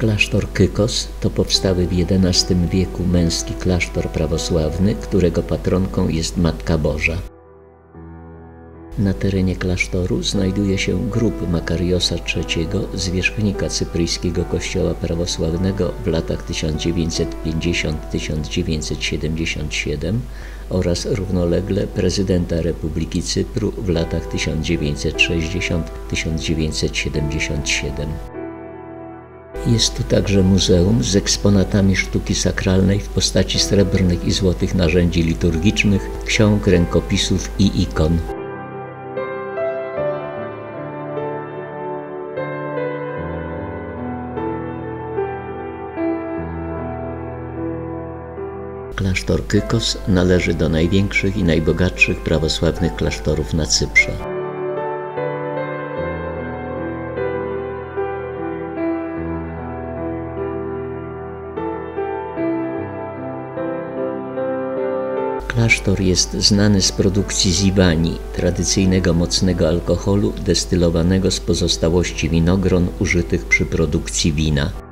Klasztor Kykos to powstały w XI wieku męski klasztor prawosławny, którego patronką jest Matka Boża. Na terenie klasztoru znajduje się grób Makariosa III, zwierzchnika cypryjskiego kościoła prawosławnego w latach 1950-1977 oraz równolegle prezydenta Republiki Cypru w latach 1960-1977. Jest tu także muzeum z eksponatami sztuki sakralnej w postaci srebrnych i złotych narzędzi liturgicznych, ksiąg, rękopisów i ikon. Klasztor Kykos należy do największych i najbogatszych prawosławnych klasztorów na Cyprze. Klasztor jest znany z produkcji ziwani, tradycyjnego mocnego alkoholu destylowanego z pozostałości winogron użytych przy produkcji wina.